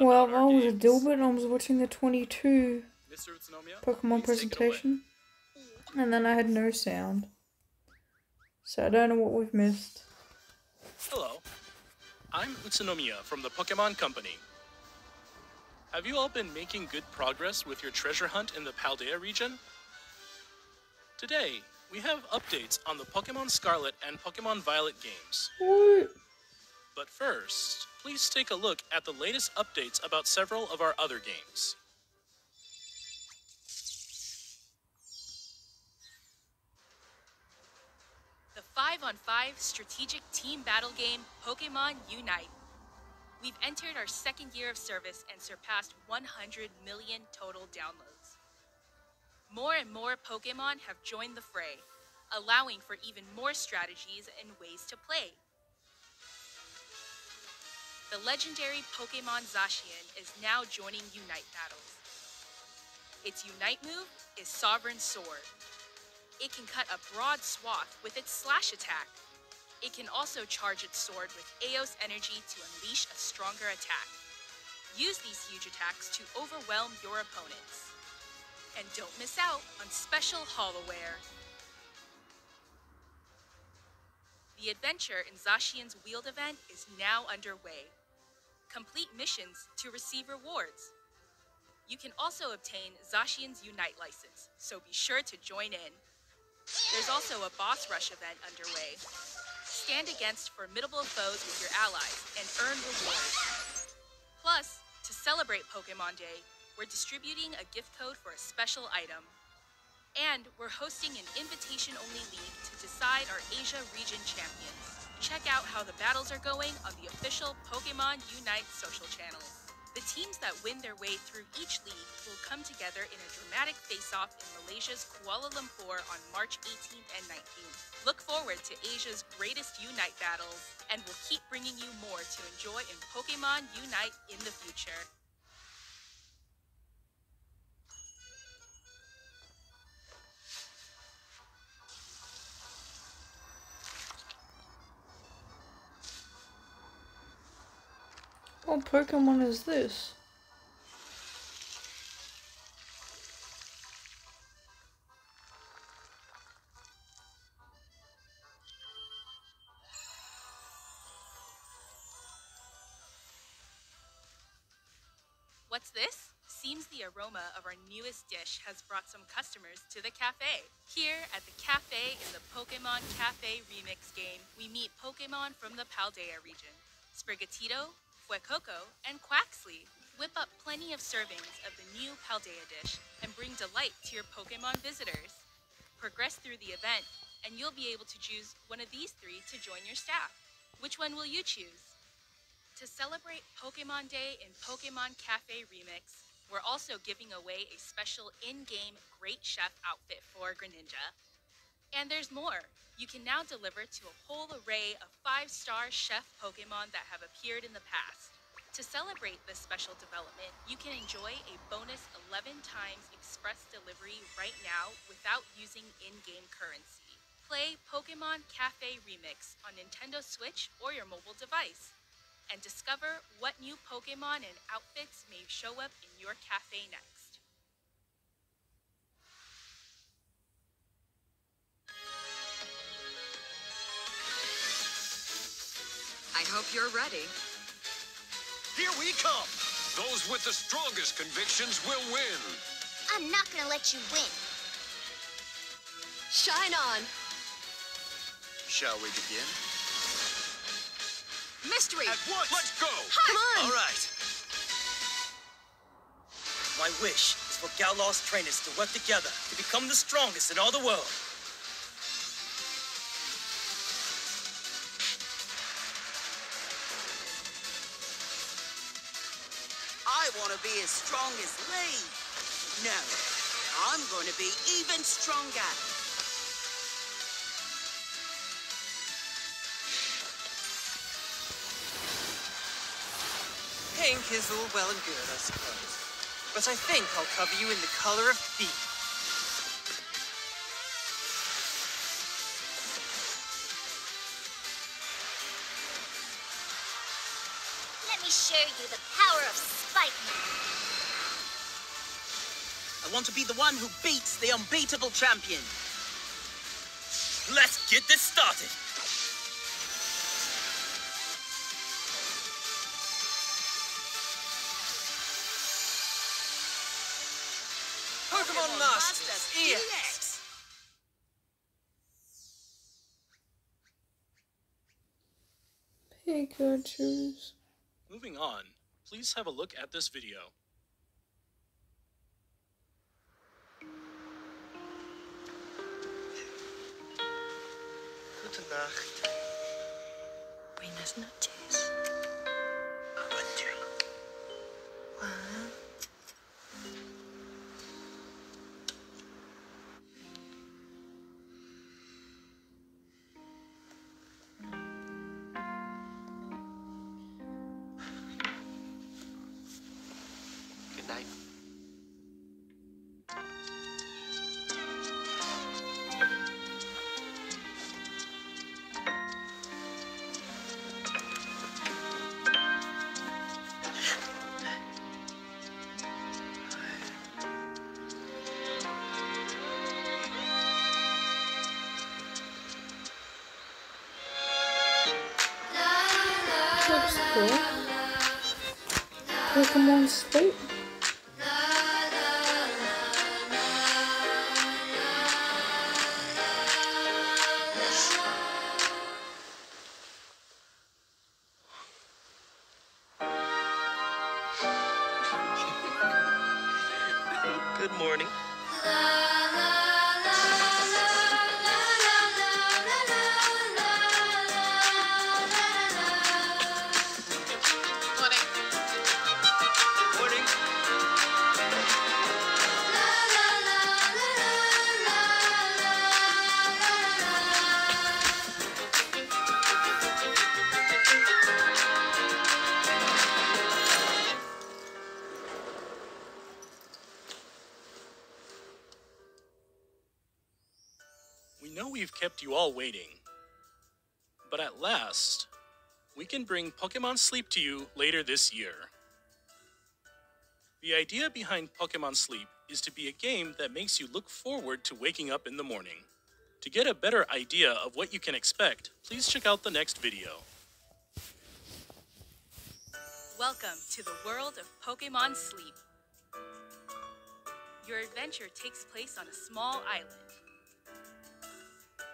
Well, I was a. Dilbert and I was watching the 22 Pokemon please take it away. presentation. And then I had no sound. So I don't know what we've missed. Hello, I'm Utsunomiya from the Pokemon Company. Have you all been making good progress with your treasure hunt in the Paldea region? Today, we have updates on the Pokemon Scarlet and Pokemon Violet games. What? But first, please take a look at the latest updates about several of our other games. The 5 on 5 strategic team battle game Pokemon Unite. We've entered our second year of service and surpassed 100 million total downloads. More and more Pokemon have joined the fray, allowing for even more strategies and ways to play. The legendary Pokemon Zacian is now joining Unite battles. Its Unite move is Sovereign Sword. It can cut a broad swath with its slash attack. It can also charge its sword with Aeos energy to unleash a stronger attack. Use these huge attacks to overwhelm your opponents. And don't miss out on special holowear. The adventure in Zacian's Wield event is now underway. Complete missions to receive rewards. You can also obtain Zacian's Unite license, so be sure to join in. There's also a boss rush event underway. Stand against formidable foes with your allies and earn rewards. Plus, to celebrate Pokemon Day, we're distributing a gift code for a special item. And we're hosting an invitation only league to decide our Asia region champions. Check out how the battles are going on the official Pokemon Unite social channels. The teams that win their way through each league will come together in a dramatic face-off in Malaysia's Kuala Lumpur on March 18th and 19th. Look forward to Asia's greatest Unite battles, and we'll keep bringing you more to enjoy in Pokemon Unite in the future. What Pokemon is this? What's this? Seems the aroma of our newest dish has brought some customers to the cafe. Here at the cafe in the Pokemon Cafe Remix game, we meet Pokemon from the Paldea region. Sprigatito, Fuecoco, and Quaxly. Whip up plenty of servings of the new Paldea dish and bring delight to your Pokemon visitors. Progress through the event, and you'll be able to choose one of these three to join your staff. Which one will you choose? To celebrate Pokemon Day in Pokemon Cafe Remix, we're also giving away a special in game Great Chef outfit for Greninja. And there's more. You can now deliver to a whole array of five star chef Pokemon that have appeared in the past. To celebrate this special development, you can enjoy a bonus 11 times express delivery right now without using in game currency. Play Pokemon Cafe Remix on Nintendo Switch or your mobile device and discover what new Pokemon and outfits may show up in your cafe next. I hope you're ready. Here we come! Those with the strongest convictions will win. I'm not gonna let you win. Shine on. Shall we begin? Mystery. At once! Let's go! Come on. All right. My wish is for Gallos trainers to work together to become the strongest in all the world. Strong as Lee. No, I'm going to be even stronger. Pink is all well and good, I suppose. But I think I'll cover you in the color of beef. Let me show you the want to be the one who beats the unbeatable champion. Let's get this started. Pokemon Masters EX. Pikachu's. Moving on, please have a look at this video. Buenas noches. Pokemon Sleep. All waiting. But at last, we can bring Pokemon Sleep to you later this year. The idea behind Pokemon Sleep is to be a game that makes you look forward to waking up in the morning. To get a better idea of what you can expect, please check out the next video. Welcome to the world of Pokemon Sleep. Your adventure takes place on a small island.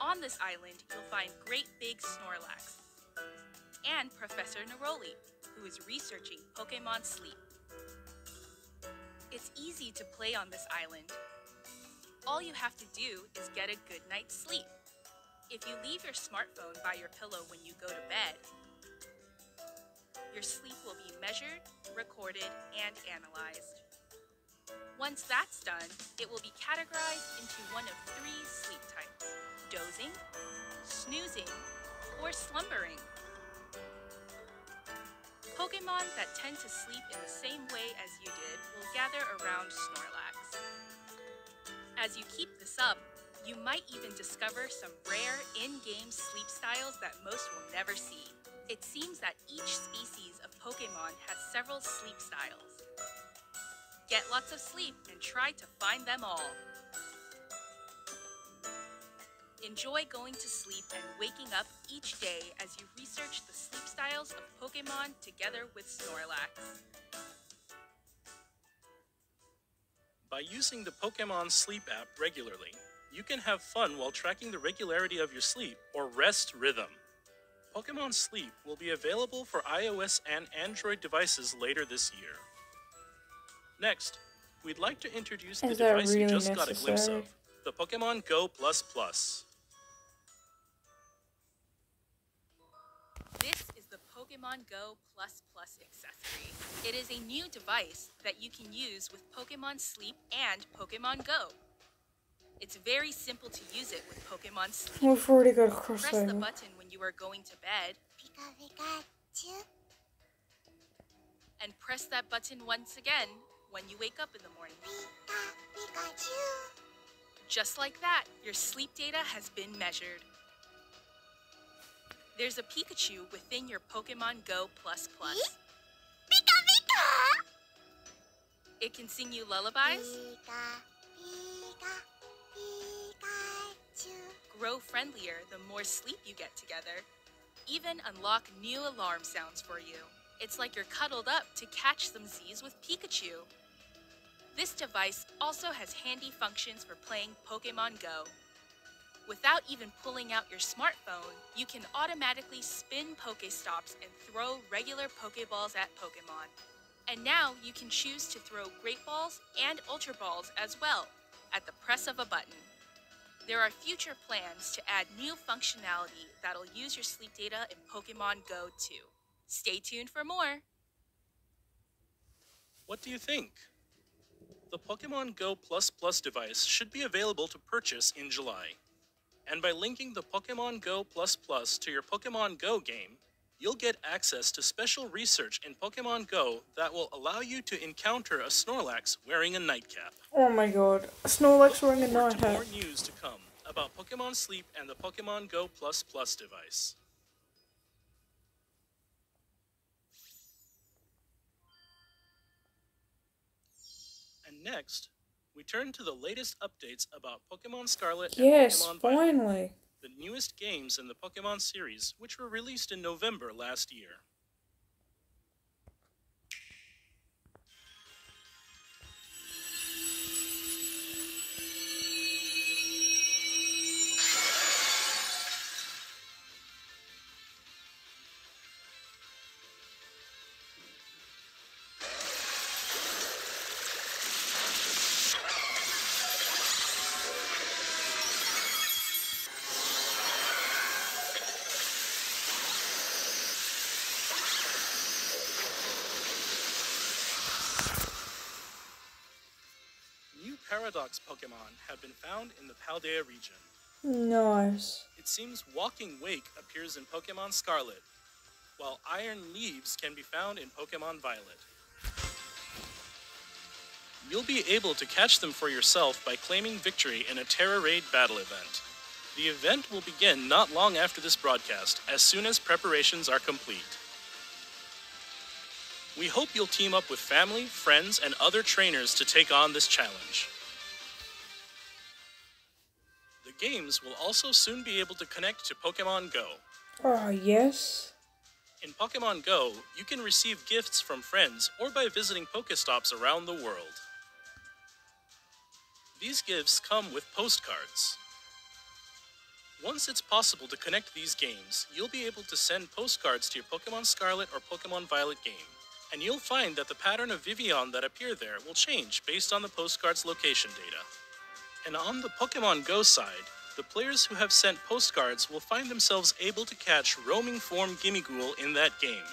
On this island, you'll find Great Big Snorlax and Professor Neroli, who is researching Pokemon Sleep. It's easy to play on this island. All you have to do is get a good night's sleep. If you leave your smartphone by your pillow when you go to bed, your sleep will be measured, recorded, and analyzed. Once that's done, it will be categorized into one of three sleep types dozing, snoozing, or slumbering. Pokemon that tend to sleep in the same way as you did will gather around Snorlax. As you keep this up, you might even discover some rare in game sleep styles that most will never see. It seems that each species of Pokemon has several sleep styles. Get lots of sleep and try to find them all. Enjoy going to sleep and waking up each day as you research the sleep styles of Pokemon together with Snorlax. By using the Pokemon Sleep app regularly, you can have fun while tracking the regularity of your sleep or rest rhythm. Pokemon Sleep will be available for iOS and Android devices later this year. Next, we'd like to introduce the Is that device you really just got a glimpse of the Pokemon Go Plus Plus. This is the Pokemon Go Plus Plus accessory. It is a new device that you can use with Pokemon Sleep and Pokemon Go. It's very simple to use it with Pokemon Sleep. We've already got a Press the button when you are going to bed Pika Pikachu. and press that button once again when you wake up in the morning. Pika Pikachu. Just like that, your sleep data has been measured. There's a Pikachu within your Pokemon Go Plus Plus. Pika Pika! It can sing you lullabies. Pika, Pika, Pikachu. Grow friendlier the more sleep you get together. Even unlock new alarm sounds for you. It's like you're cuddled up to catch some Z's with Pikachu. This device also has handy functions for playing Pokemon Go. Without even pulling out your smartphone, you can automatically spin Pokestops and throw regular Pokeballs at Pokemon. And now you can choose to throw Great Balls and Ultra Balls as well at the press of a button. There are future plans to add new functionality that'll use your sleep data in Pokemon Go too. Stay tuned for more. What do you think? The Pokemon Go Plus Plus device should be available to purchase in July. And by linking the Pokemon Go Plus Plus to your Pokemon Go game, you'll get access to special research in Pokemon Go that will allow you to encounter a Snorlax wearing a nightcap. Oh my god. a Snorlax wearing a Look forward night to hat. more news to come about Pokemon Sleep and the Pokemon Go Plus Plus device. And next, we turn to the latest updates about Pokemon Scarlet and Yes, Pokemon Violet, finally. the newest games in the Pokemon series, which were released in November last year. Paradox Pokemon have been found in the Paldea region. Nice. It seems Walking Wake appears in Pokemon Scarlet, while Iron Leaves can be found in Pokemon Violet. You'll be able to catch them for yourself by claiming victory in a Tera Raid battle event. The event will begin not long after this broadcast, as soon as preparations are complete. We hope you'll team up with family, friends, and other trainers to take on this challenge. Games will also soon be able to connect to Pokemon Go. Oh, yes. In Pokemon Go, you can receive gifts from friends or by visiting Pokestops around the world. These gifts come with postcards. Once it's possible to connect these games, you'll be able to send postcards to your Pokemon Scarlet or Pokemon Violet game, and you'll find that the pattern of Vivillon that appear there will change based on the postcard's location data. And on the Pokemon Go side, the players who have sent postcards will find themselves able to catch roaming form Gimmighoul in that game.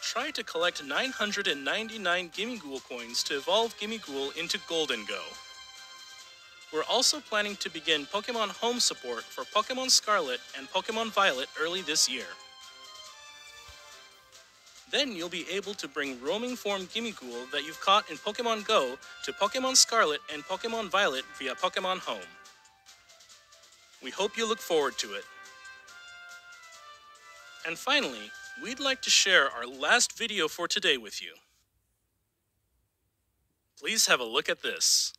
Try to collect 999 Gimmighoul coins to evolve Gimmighoul into Gholdengo. We're also planning to begin Pokemon Home support for Pokemon Scarlet and Pokemon Violet early this year. Then you'll be able to bring roaming form Gimmighoul that you've caught in Pokemon Go to Pokemon Scarlet and Pokemon Violet via Pokemon Home. We hope you look forward to it. And finally, we'd like to share our last video for today with you. Please have a look at this.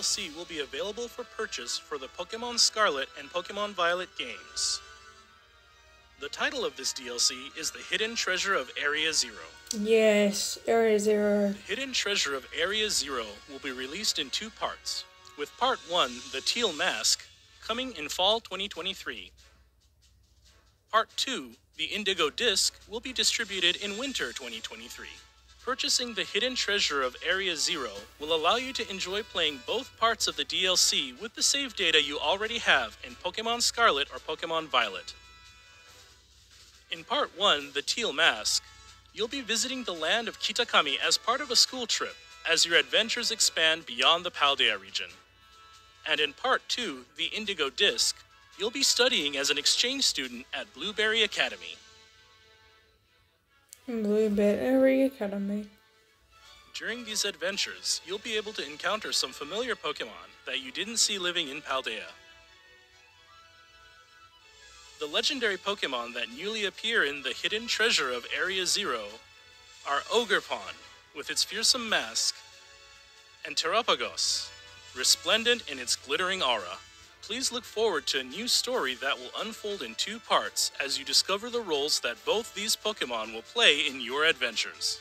DLC will be available for purchase for the Pokemon Scarlet and Pokemon Violet games. The title of this DLC is The Hidden Treasure of Area Zero. Yes, Area Zero. The Hidden Treasure of Area Zero will be released in two parts, with Part 1, The Teal Mask, coming in fall 2023. Part 2, The Indigo Disc, will be distributed in winter 2023. Purchasing the Hidden Treasure of Area Zero will allow you to enjoy playing both parts of the DLC with the save data you already have in Pokemon Scarlet or Pokemon Violet. In Part 1, The Teal Mask, you'll be visiting the land of Kitakami as part of a school trip as your adventures expand beyond the Paldea region. And in Part 2, The Indigo Disc, you'll be studying as an exchange student at Blueberry Academy. Blueberry Academy. During these adventures, you'll be able to encounter some familiar Pokemon that you didn't see living in Paldea. The legendary Pokemon that newly appear in the Hidden Treasure of Area Zero are Ogerpon, with its fearsome mask, and Terapagos, resplendent in its glittering aura. Please look forward to a new story that will unfold in two parts as you discover the roles that both these Pokemon will play in your adventures.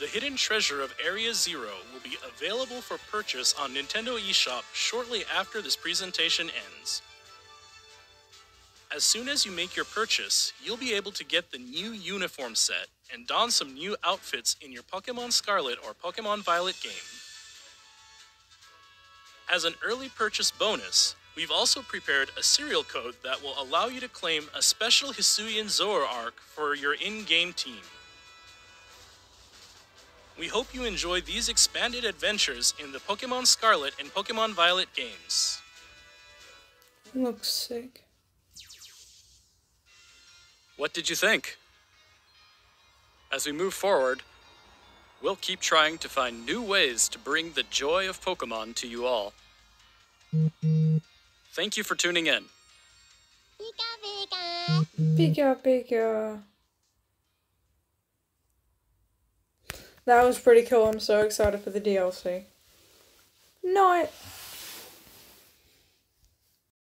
The Hidden Treasure of Area Zero will be available for purchase on Nintendo eShop shortly after this presentation ends. As soon as you make your purchase, you'll be able to get the new uniform set and don some new outfits in your Pokemon Scarlet or Pokemon Violet game. As an early purchase bonus, we've also prepared a serial code that will allow you to claim a special Hisuian Zoroark for your in game team. We hope you enjoy these expanded adventures in the Pokemon Scarlet and Pokemon Violet games. Looks sick. What did you think? As we move forward, we'll keep trying to find new ways to bring the joy of Pokemon to you all. Thank you for tuning in. Pika Pika. That was pretty cool. I'm so excited for the DLC. Night.